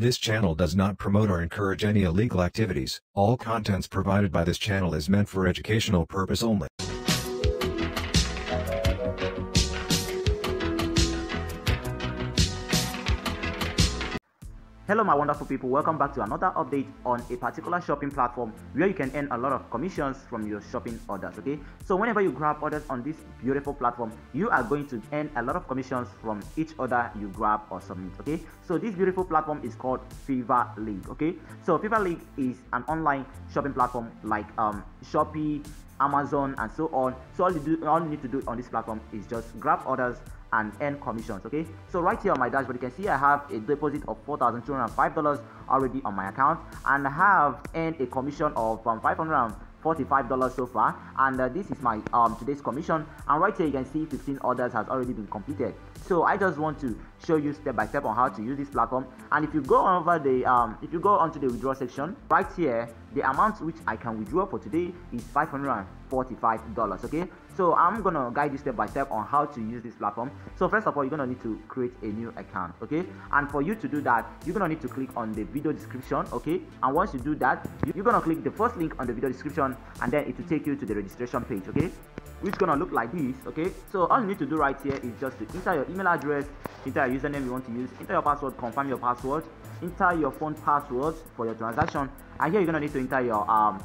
This channel does not promote or encourage any illegal activities. All contents provided by this channel is meant for educational purpose only. Hello my wonderful people, welcome back to another update on a particular shopping platform where you can earn a lot of commissions from your shopping orders, okay? So whenever you grab orders on this beautiful platform, you are going to earn a lot of commissions from each order you grab or submit, okay? So this beautiful platform is called Fiverr League, okay? So Fiverr League is an online shopping platform like um, Shopee, Amazon and so on. So all you do all you need to do on this platform is just grab orders and earn commissions okay? So right here on my dashboard you can see i have a deposit of four thousand two hundred five dollars already on my account and I have earned a commission of um, 500 $45 so far and uh, this is my um today's commission. And right here you can see 15 orders has already been completed so i just want to show you step by step on how to use this platform. And if you go over the um if you go onto the withdraw section right here the amount which i can withdraw for today is 545 dollars okay? So i'm gonna guide you step by step on how to use this platform. So first of all you're gonna need to create a new account okay? And for you to do that you're gonna need to click on the video description okay? And once you do that you're gonna click the first link on the video description and then it will take you to the registration page okay which gonna look like this okay? So all you need to do right here is just to enter your email address enter your username you want to use enter your password confirm your password enter your phone password for your transaction and here you're gonna need to enter your um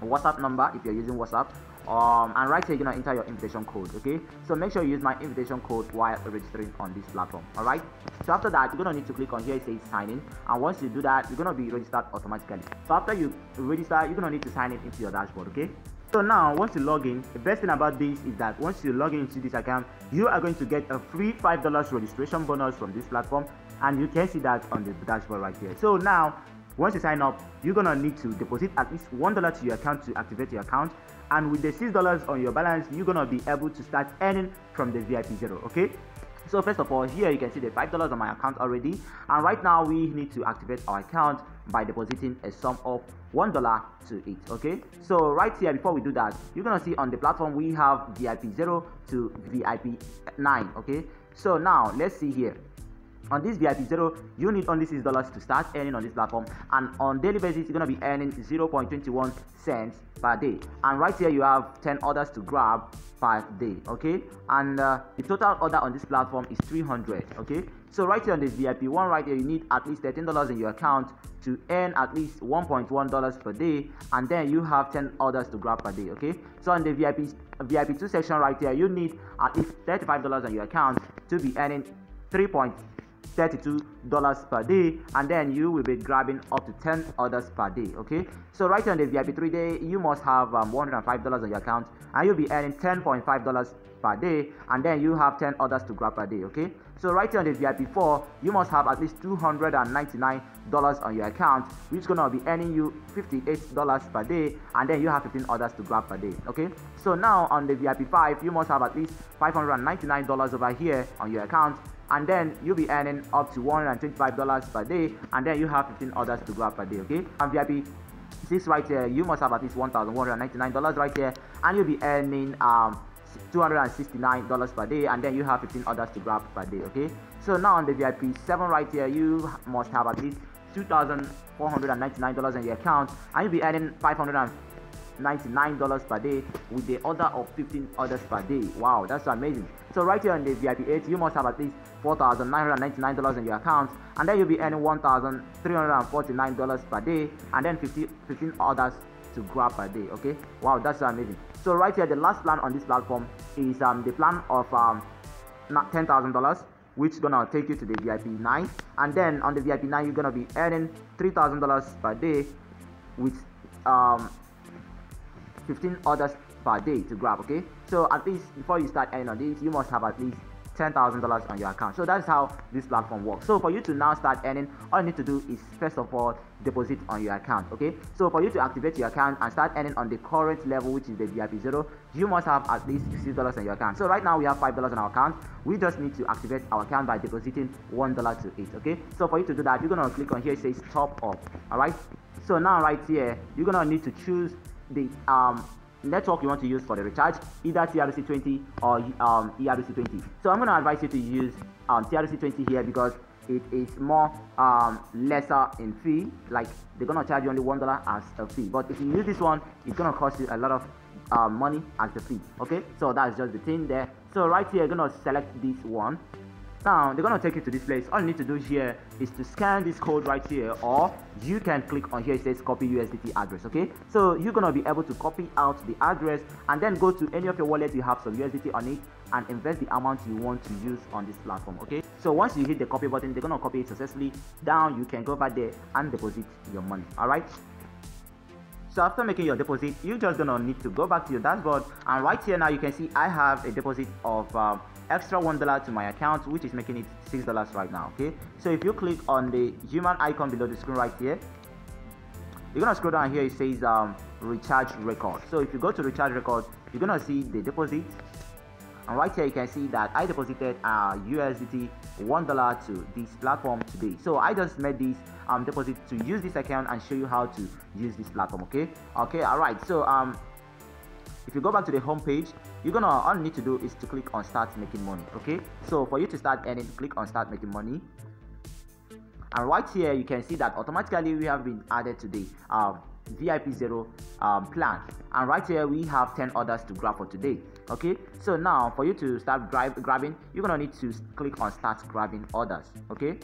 whatsapp number if you're using whatsapp um and right here you're gonna enter your invitation code okay? So make sure you use my invitation code while registering on this platform all right so after that you're gonna need to click on here it says sign in and once you do that you're gonna be registered automatically. So after you register you're gonna need to sign in into your dashboard okay so now once you log in the best thing about this is that once you log in into this account you are going to get a free five dollars registration bonus from this platform. And you can see that on the dashboard right here. So now once you sign up you're gonna need to deposit at least one dollar to your account to activate your account. And with the six dollars on your balance you're gonna be able to start earning from the vip zero okay so first of all here you can see the five dollars on my account already. And right now we need to activate our account by depositing a sum of one dollar to it okay? So right here before we do that you're gonna see on the platform we have vip 0 to vip 9 okay? So now let's see here on this VIP zero, you need only six dollars to start earning on this platform, and on daily basis, you're gonna be earning 0.21 cents per day. And right here, you have 10 orders to grab per day. Okay, and uh, the total order on this platform is 300. Okay, so right here on the VIP one, right here, you need at least 13 dollars in your account to earn at least 1.1 dollars per day, and then you have 10 orders to grab per day. Okay, so on the VIP VIP two section right here, you need at least 35 dollars on your account to be earning 3. $32 per day and then you will be grabbing up to 10 orders per day okay? So right on the vip 3 day you must have um, $105 on your account and you'll be earning $10.5 per day and then you have 10 orders to grab per day okay so right here on the vip 4 you must have at least $299 on your account which is gonna be earning you $58 per day and then you have 15 orders to grab per day okay? So now on the vip 5 you must have at least $599 over here on your account and then you'll be earning up to $125 per day and then you have 15 orders to grab per day okay? And vip six right here you must have at least $1199 right here and you'll be earning um $269 per day and then you have 15 orders to grab per day okay so now on the vip 7 right here you must have at least $2499 in your account and you'll be earning 500 $99 per day with the order of 15 orders per day. Wow, that's amazing. So right here on the VIP 8, you must have at least $4,999 in your account and then you'll be earning $1,349 per day and then 50, 15 orders to grab per day okay? Wow that's amazing. So right here the last plan on this platform is um the plan of um ten thousand dollars which gonna take you to the vip 9 and then on the vip 9 you're gonna be earning three thousand dollars per day with um 15 orders per day to grab okay? So at least before you start earning on this you must have at least $10,000 on your account. So that's how this platform works. So for you to now start earning, all you need to do is first of all deposit on your account. Okay. So for you to activate your account and start earning on the current level, which is the VIP zero, you must have at least six dollars on your account. So right now we have $5 on our account. We just need to activate our account by depositing $1 to it. Okay. So for you to do that, you're gonna click on here, it says top up. Alright. So now right here, you're gonna need to choose the um network you want to use for the recharge, either TRC20 or um, ERC20. So I'm going to advise you to use um, TRC20 here because it is more um, lesser in fee. Like they're gonna charge you only one dollar as a fee. But if you use this one it's gonna cost you a lot of uh, money as the fee. Okay? So that's just the thing there. So right here you're gonna select this one now they're gonna take you to this place. All you need to do here is to scan this code right here or you can click on here it says copy usdt address okay? So you're gonna be able to copy out the address and then go to any of your wallet you have some usdt on it and invest the amount you want to use on this platform okay? So once you hit the copy button they're gonna copy it successfully. Down you can go back there and deposit your money all right so after making your deposit you're just gonna need to go back to your dashboard. And right here now you can see i have a deposit of um, extra one dollar to my account which is making it six dollars right now okay? So if you click on the human icon below the screen right here you're gonna scroll down here it says um, recharge record. So if you go to recharge record you're gonna see the deposit. And right here you can see that I deposited uh, USDT one dollar to this platform today. So I just made this um, deposit to use this account and show you how to use this platform okay? Okay all right. So um if you go back to the home page you're gonna all you need to do is to click on start making money okay? So for you to start earning click on start making money. And right here you can see that automatically we have been added to the um, vip zero um, plan. And right here we have 10 orders to grab for today okay? So now for you to start grab grabbing you're gonna need to click on start grabbing orders okay?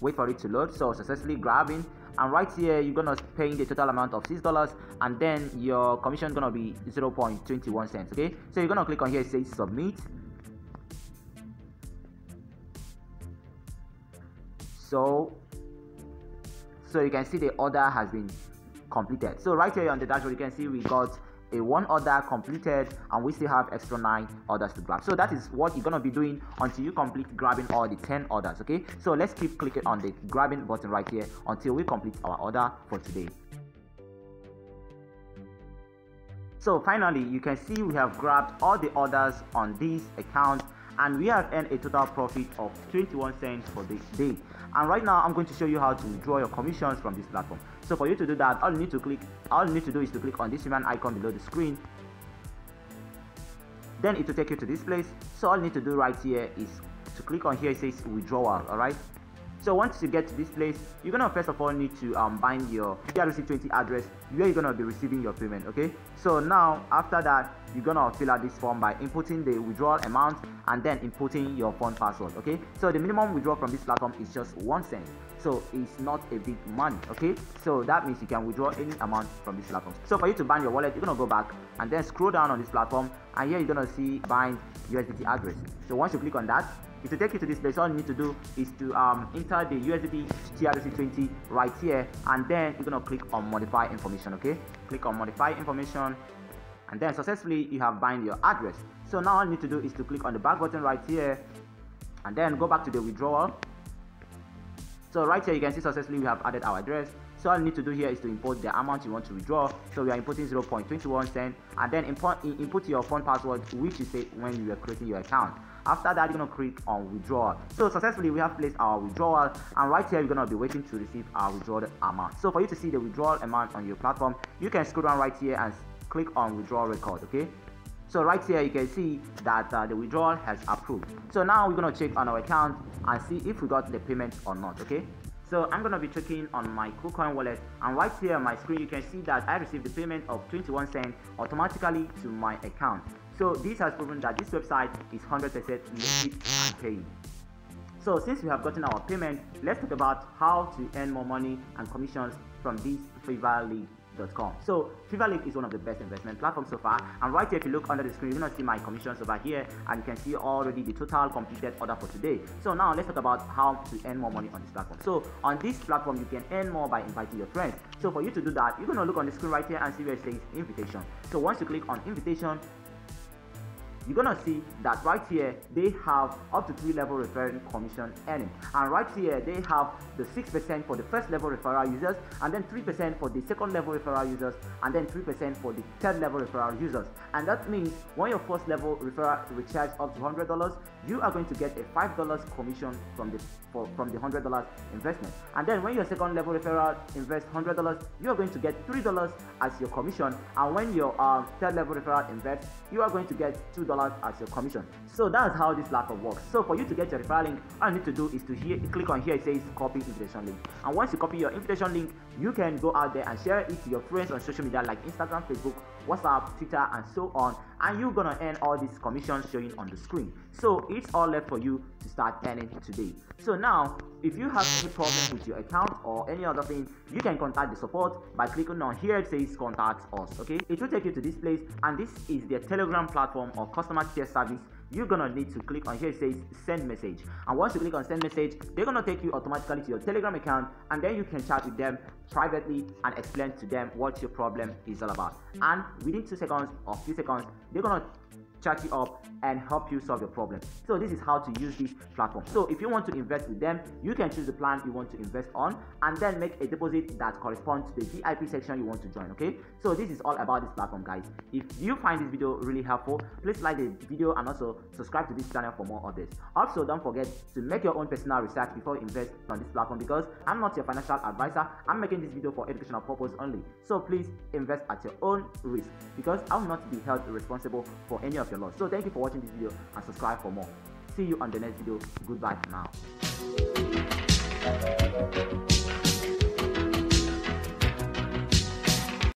Wait for it to load. So successfully grabbing and right here you're gonna pay the total amount of six dollars and then your commission gonna be 0.21 cents okay? So you're gonna click on here it says submit. So so you can see the order has been completed. So right here on the dashboard you can see we got a one order completed and we still have extra nine orders to grab. So that is what you're to be doing until you complete grabbing all the 10 orders okay? So let's keep clicking on the grabbing button right here until we complete our order for today. So finally you can see we have grabbed all the orders on this account and we have earned a total profit of 21 cents for this day. And right now i'm going to show you how to withdraw your commissions from this platform. So for you to do that all you need to click all you need to do is to click on this human icon below the screen. Then it will take you to this place. So all you need to do right here is to click on here it says withdrawal all right so once you get to this place you're gonna first of all need to um, bind your ERC20 address where you're gonna be receiving your payment okay? So now after that you're gonna fill out this form by inputting the withdrawal amount and then inputting your phone password okay? So the minimum withdrawal from this platform is just one cent. So it's not a big money okay? So that means you can withdraw any amount from this platform. So for you to bind your wallet you're gonna go back and then scroll down on this platform and here you're gonna see bind USDT address. So once you click on that will take you to this place all you need to do is to um, enter the USDT TRC20 right here and then you're gonna click on modify information okay? Click on modify information and then successfully you have bind your address. So now all you need to do is to click on the back button right here and then go back to the withdrawal. So right here you can see successfully we have added our address. So all you need to do here is to import the amount you want to withdraw. So we are importing 0.21 cent and then import input your phone password which you say when you are creating your account after that you're to click on withdrawal. So successfully we have placed our withdrawal and right here you're to be waiting to receive our withdrawal amount. So for you to see the withdrawal amount on your platform you can scroll down right here and click on withdrawal record okay? So right here you can see that uh, the withdrawal has approved. So now we're to check on our account and see if we got the payment or not okay? So I'm gonna be checking on my KuCoin wallet and right here on my screen you can see that I received the payment of 21 cents automatically to my account. So this has proven that this website is 100% legit and paying. So since we have gotten our payment, let's talk about how to earn more money and commissions from this Fiverr League so FiverrLeague is one of the best investment platforms so far. And right here, if you look under the screen, you're gonna see my commissions over here, and you can see already the total completed order for today. So now let's talk about how to earn more money on this platform. So on this platform, you can earn more by inviting your friends. So for you to do that, you're gonna look on the screen right here and see where it says invitation. So once you click on invitation, you're gonna see that right here they have up to three level referral commission earning. And right here they have the 6% for the first level referral users and then 3% for the second level referral users and then 3% for the third level referral users. And that means when your first level referral recharge up to $100 you are going to get a $5 commission from the for, from the $100 investment. And then when your second level referral invests $100 you are going to get $3 as your commission. And when your um, third level referral invests you are going to get $2 as your commission. So that's how this platform works. So for you to get your referral link, all you need to do is to here, click on here. It says copy invitation link, and once you copy your invitation link, you can go out there and share it to your friends on social media like Instagram, Facebook, WhatsApp, Twitter, and so on. And you're gonna earn all these commissions showing on the screen. So it's all left for you to start earning today. So now, if you have any problem with your account or any other thing, you can contact the support by clicking on here. It says contact us. Okay, it will take you to this place, and this is their Telegram platform or customer care service you're gonna need to click on here it says send message. And once you click on send message they're gonna take you automatically to your telegram account and then you can chat with them privately and explain to them what your problem is all about. And within two seconds or few seconds they're gonna chat you up and help you solve your problem. So this is how to use this platform. So if you want to invest with them, you can choose the plan you want to invest on and then make a deposit that corresponds to the VIP section you want to join. Okay. So this is all about this platform, guys. If you find this video really helpful, please like the video and also subscribe to this channel for more updates. Also, don't forget to make your own personal research before you invest on this platform because I'm not your financial advisor. I'm making this video for educational purpose only. So please invest at your own risk because I will not be held responsible for any of your a lot. So thank you for watching this video and subscribe for more. See you on the next video. Goodbye for now.